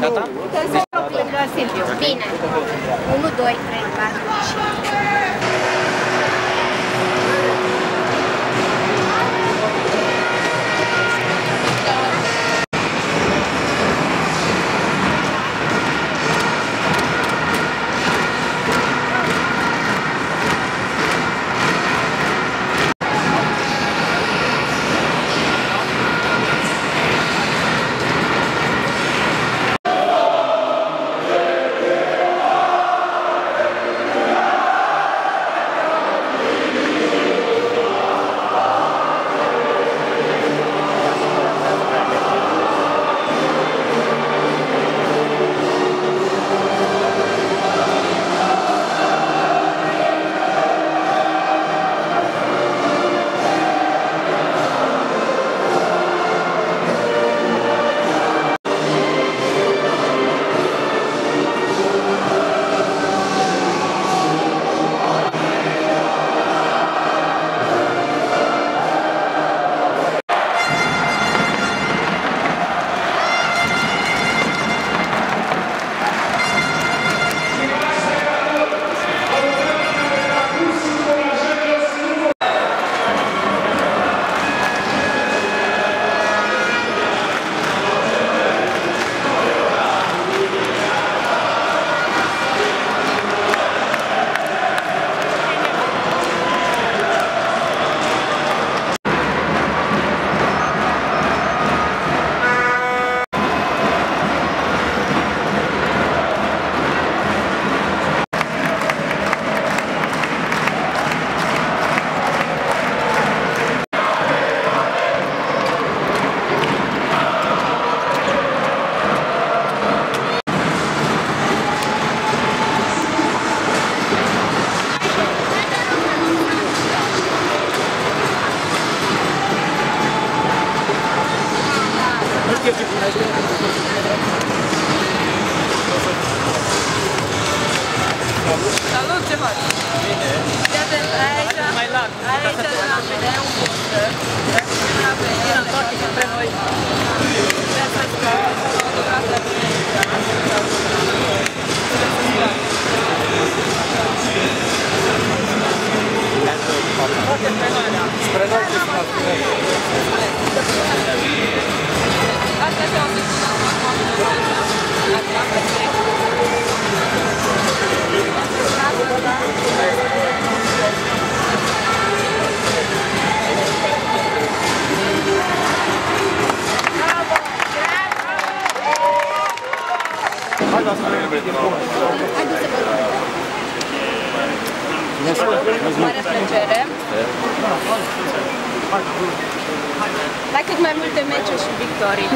Gata? Te să Silviu. Bine. 1, 2, 3, 4, 5. pierzi Salut, ce faci? Bine. Fii atent, aici, mai larg. aici de la mine e un poster. Dacă nu avem, e în toate între noi. Hai la spre Mare plăcere. La cât mai multe meciuri și victorii.